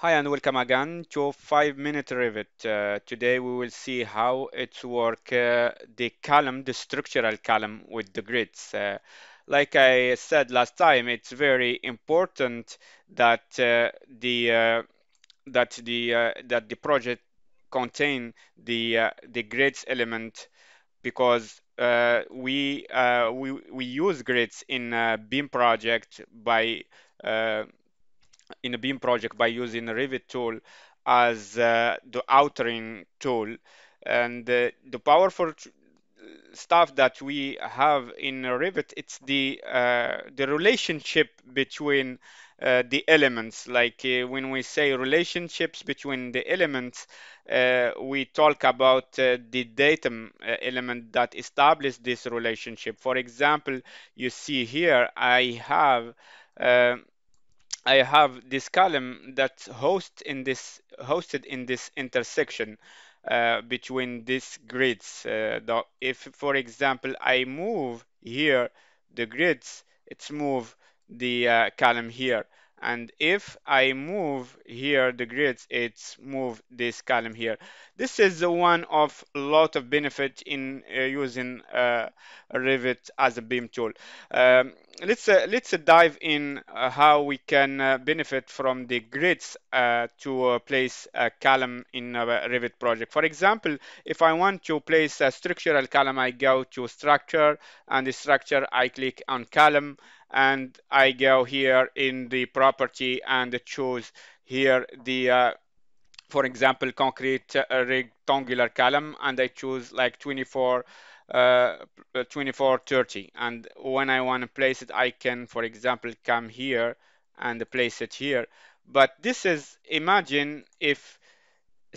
Hi and welcome again to 5 Minute Revit. Uh, today we will see how it's work uh, the column, the structural column with the grids. Uh, like I said last time, it's very important that uh, the uh, that the uh, that the project contain the uh, the grids element because uh, we we we use grids in a BIM project by in a BIM project by using Revit tool as uh, the authoring tool. And uh, the powerful stuff that we have in Revit, it's the uh, the relationship between uh, the elements. Like uh, when we say relationships between the elements, uh, we talk about the datum element that establish this relationship. For example, you see here I have I have this column that host in this hosted in this intersection uh, between these grids. Uh, if, for example, I move here the grids, it's move the uh, column here. And if I move here the grids, it's move this column here. This is one of a lot of benefit in uh, using uh, Revit as a BIM tool. Um, let's uh, let's dive in uh, how we can uh, benefit from the grids uh, to place a column in a Revit project. For example, if I want to place a structural column, I go to structure and the structure, I click on column and I go here in the property and choose here the uh, for example concrete uh, rectangular column and I choose like 24 uh, 24 30 and when I want to place it I can for example come here and place it here. But this is imagine if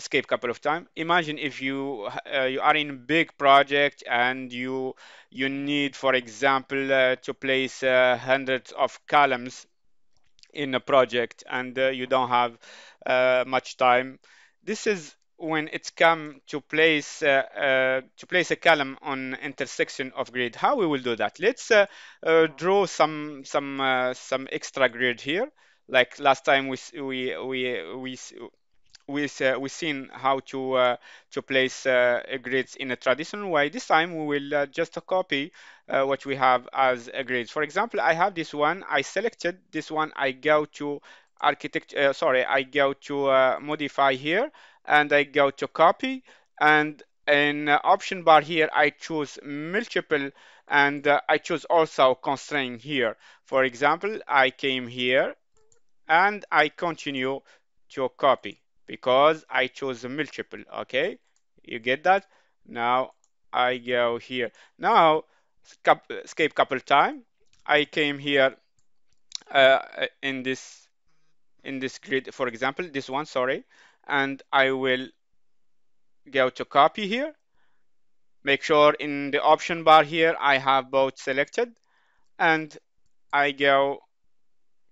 escape couple of times. Imagine if you uh, you are in a big project and you you need, for example, uh, to place uh, hundreds of columns in a project and uh, you don't have uh, much time. This is when it's come to place uh, to place a column on intersection of grid. How we will do that? Let's draw some some some extra grid here like last time we we we we we've, uh, we've seen how to uh, to place uh, grids in a traditional way. This time we will uh, just copy uh, what we have as a grid. For example, I have this one. I selected this one. I go to architect. Sorry, I go to modify here, and I go to copy. And in option bar here, I choose multiple, and I choose also constraint here. For example, I came here, and I continue to copy because I chose a multiple, okay? You get that? Now I go here. Now, escape couple time. I came here uh, in this in this grid, for example, this one, sorry, and I will go to copy here. Make sure in the option bar here, I have both selected and I go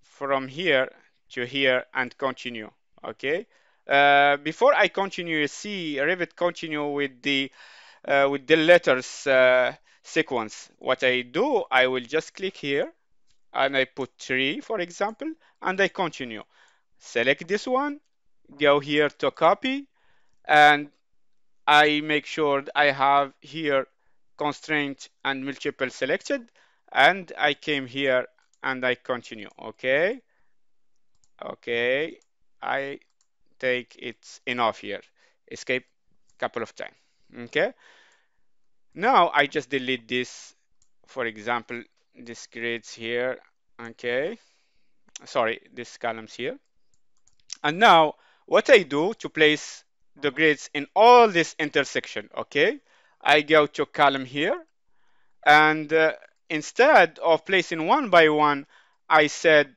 from here to here and continue, okay? Uh, before I continue, see Revit continue with the uh, with the letters uh, sequence. What I do, I will just click here and I put three, for example, and I continue. Select this one, go here to copy, and I make sure I have here constraint and multiple selected, and I came here and I continue. Okay, okay, I take it enough here. Escape couple of times. Okay. Now I just delete this, for example, this grids here. Okay. Sorry, this columns here. And now what I do to place the grids in all this intersection, okay? I go to column here and uh, instead of placing one by one, I said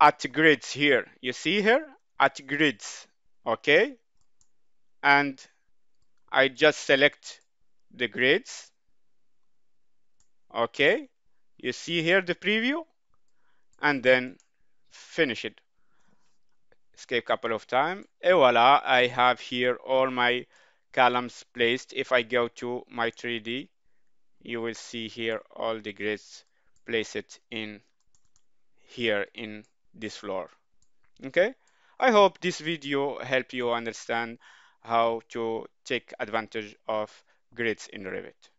at grids here. You see here? At grids okay? And I just select the grids okay? You see here the preview? And then finish it. Escape couple of time. And voila I have here all my columns placed. If I go to my 3d you will see here all the grids place it in here in this floor okay I hope this video helped you understand how to take advantage of grids in Revit.